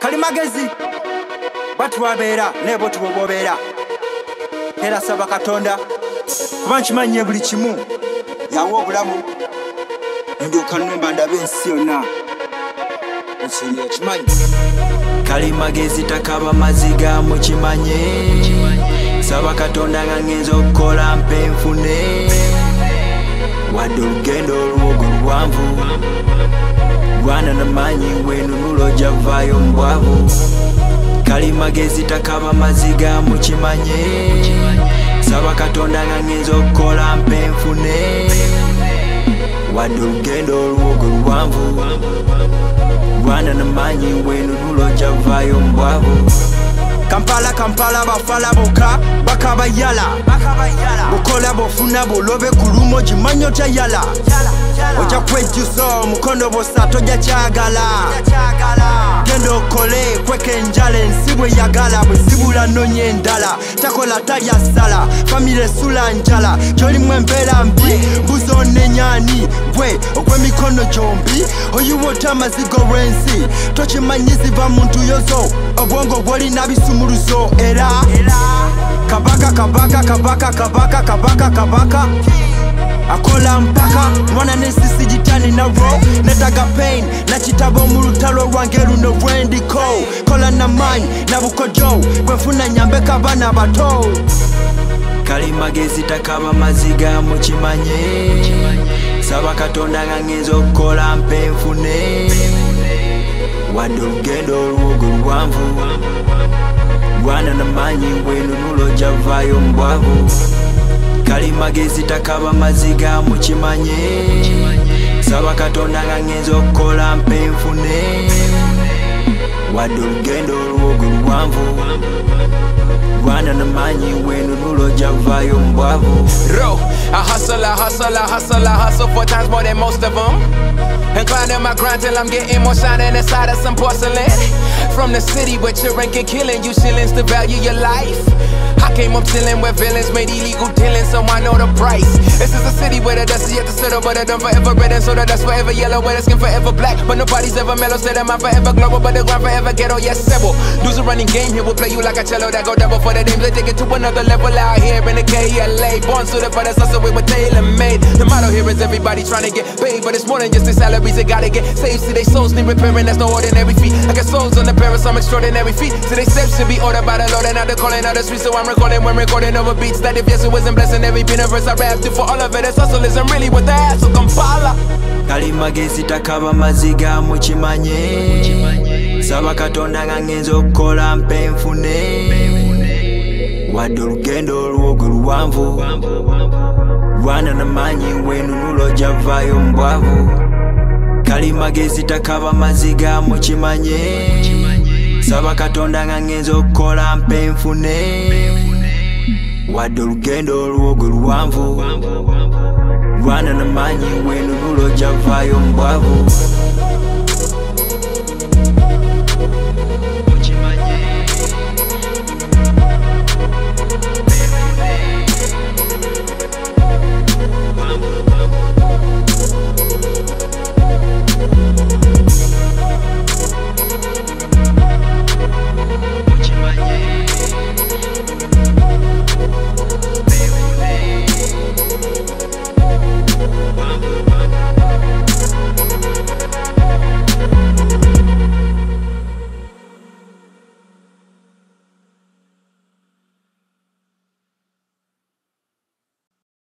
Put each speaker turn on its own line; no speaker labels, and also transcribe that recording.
kalimagezi bwati wabeera naye bwoti bwobaobeera era saba katonda kuba nkimanyie buli kimu yawa obulamu. Ndyoka numba ndaba ensi yonna ekiri ekimanyi.
Kalimagezi takaba maziga mukimanye saba katonda nga ngenza okukola mpenfune wadde olugendo olwogo luwanvu wenu namanyi wenunula mbwavu. Mubwavu kalimagezi takaba maziga mukimanye saba katonda nga ngenza okukola mpenfune wadde olugendo olwogo luwanvu lwana namanyi wenunula ojavayo mubwavu
kampala kampala bafala boka. Bakabayala bukola bofuna bulobe kulumo gimanyi otayala ojja kwejjusa omukono bosa tojja kyagala genda okole kweka enjala ensi bwe yagala. Bwe zibula nonya endala takola talya sala. Famire esula njala. Gyolimu embeera mbi onenyani gwe ogw'emikono gyombi oyiwota amazigo lw'ensi tokimanyi ziva mu ntuyozo obwongo bwolina bisumuluzo era. Kabaka kabaka kabaka kabaka kabaka kabaka. Akola mpaka mwana n'ensisi gitani na ro netaga pain nakitabo mu lutalo lwange luno bwendiko kola namanyi na bukojo bwenfuna nyambeko abaana bato.
Kalimagezi takaba maziga mukimanye katonda kangenza okukola mpe wadde olugendo olwogo lwanvu. Lwana namaanyi bwenunulo gyavaayo mubwavu kali magezi takaba maziga mukimanye saba katonda kangenza okukola mpe nfune. Wadde olugendo olwogo lwanvu lwana namaanyi bwenunulo gyavaayo mubwavu
I hustle, I hustle, I hustle, I hustle four times more than most of them. Inclined in my grind till I'm getting more shining inside of some porcelain. From the city where children get killing, you shillings to value your life. I came up chilling where villains made illegal dealing, so I know the price. This is a city where the dust is yet to settle, but the done forever red and so the dust forever yellow, where the skin forever black. But nobody's ever mellow, said that mine forever global, but the ground forever ghetto, yes, several. Lose a running game, here will play you like a cello that go double for the names. They take it to another level out here in the KLA. Born suited for the hustle, we were tailor made. The motto here is everybody trying to get paid, but it's more than just the salaries they gotta get saved. See, they souls need repairing, that's no ordinary feat. I got souls on the paris, some extraordinary feet. So they steps should be ordered by the Lord and not the calling of the street. So I'm recording when recording over beats that if yes, it wasn't blessing every universe I rap to for all of it. It's hustleism really what the ass so Kalima
gezi takaba maziga mukimanye saba katonda nga ngenza okukola mpenfune wadde olugendo olwogo luwanvu. Lwana nulo javayo mubwavu kalimagezi takaba maziga mukimanye saba katonda nga ngenza okukola mpenfune wadde olugendo olwogo luwanvu lwana namanyi wenunula ojavayo mubwavu